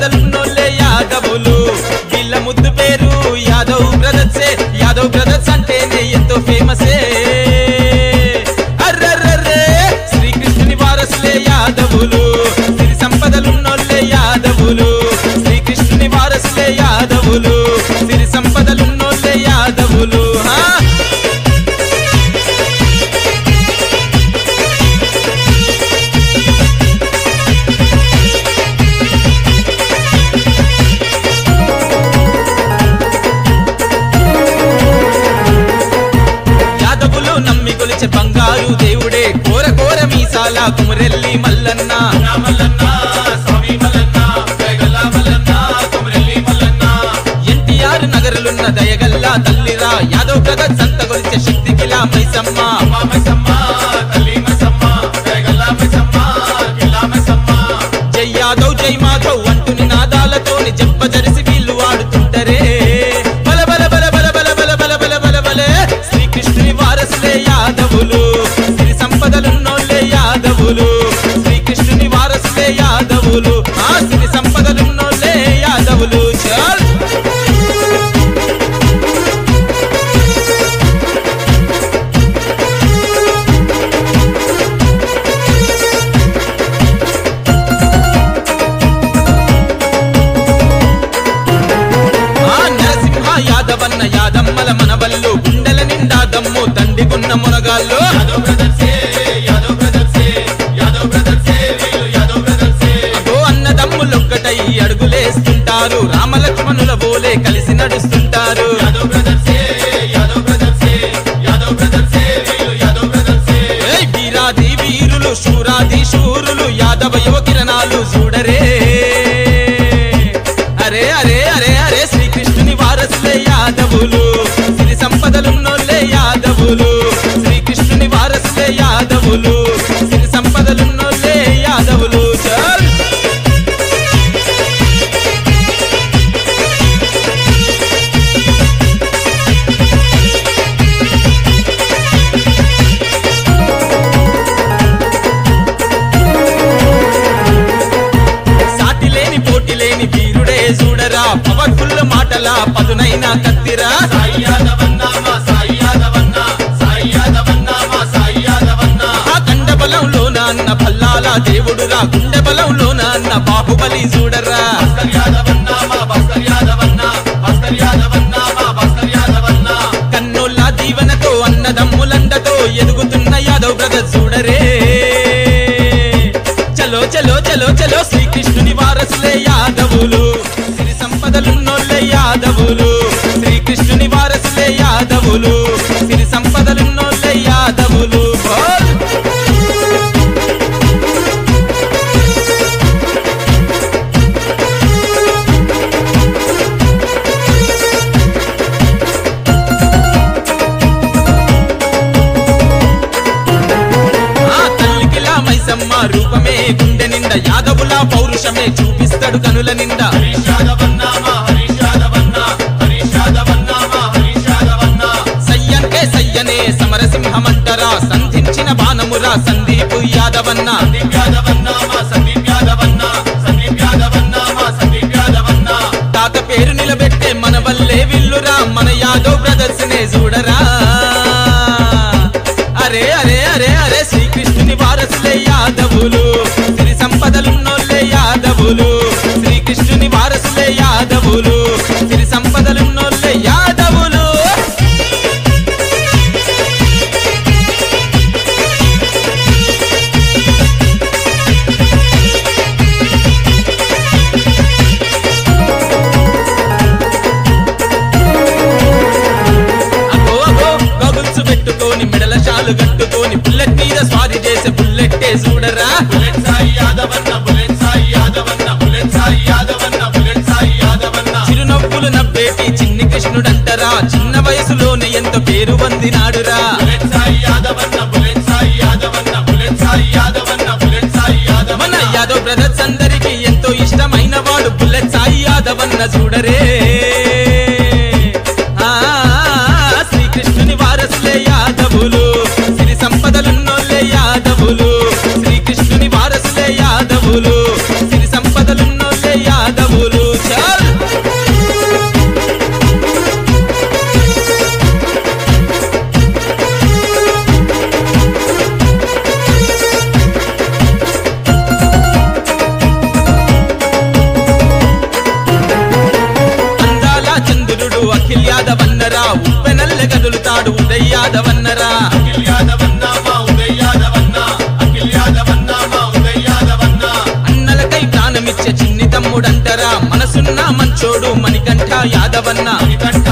కదలుకున్నోళ్ళే యాదవులు. వీళ్ళ ముద్దు పేరు యాదవ్ బ్రదర్సే. యాదవ్ బ్రదర్స్ అంటేనే ఎంతో ఫేమసే. అర్రర్రర్రే శ్రీకృష్ణుని వారసులే యాదవులు. కుమరెల్లి మల్లన్న. ఎన్టీఆర్ నగరులున్న దయగల్లా తల్లిరా. యాదవ్ కథ సంత సంతగొలిచే శక్తికిలా మైసమ్మా. బ్రదర్సే అగో అన్నదమ్ములొక్కటై అడుగులేస్తుంటారు. రామలక్ష్మణుల బోలే కలిసి నడుస్తుంటారు. యాదవ్ వీరాది వీరులు శూరాది శూరులు యాదవ యువ కిరణాలు చూడరే. అరే అరే అరే అరే శ్రీకృష్ణుని వారసులే యాదవులు. సిరి సంపదలున్నోళ్ళే కత్తిరా? బలంలో నాన్న భల్లాల దేవుడురా గుండె బలంలో నాన్న బాహుబలి చూడరా. భాస్కర్ కన్నుల దీవెనతో అన్నదమ్ములండతో ఎదుగుతున్న యాదవ్ బ్రదర్ చూడరే. చలో చలో చలో చలో శ్రీకృష్ణుని వారసులే యాదవులు. సిరి సంపదలున్నోళ్ళే యాదవులు. భారతమే గుండె నింద యాదవుల పౌరుషమే చూపిస్తాడు కనుల నింద సయ్యంటే సయ్యనే తాత పేరు నిలబెట్టే మన వల్లే విల్లురా. మన యాదవ్ బ్రదర్స్ నే చూడరా. యాదవులు చూడరా? బుల్లెట్ సాయి యాదవన్న బుల్లెట్ సాయి యాదవన్న బుల్లెట్ సాయి యాదవన్న బుల్లెట్ సాయి యాదవన్న. చిరునవ్వులు నవ్వేటి చిన్ని కృష్ణుడంటరా? చిన్న వయసులోనే ఎంత పేరు పొందినాడురా. బుల్లెట్ సాయి యాదవన్న బుల్లెట్ సాయి యాదవన్న బుల్లెట్ సాయి యాదవన్న బుల్లెట్ సాయి మన యాదవ్ బ్రదర్స్ అందరికి ఎంతో ఇష్టమైన వాడు బుల్లెట్ సాయి యాదవన్న చూడరే. యాదవన్నరా. అఖిల్ యాదవన్న మా ఉదయ్ యాదవన్న. అఖిల్ యాదవన్న మా ఉదయ్ యాదవన్న. అన్నలకై ప్రాణమిచ్చే చిన్ని తమ్ముడంటరా. మనసున్న మంచోడు మణికంఠ యాదవన్న. మణికంఠ